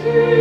Spirit.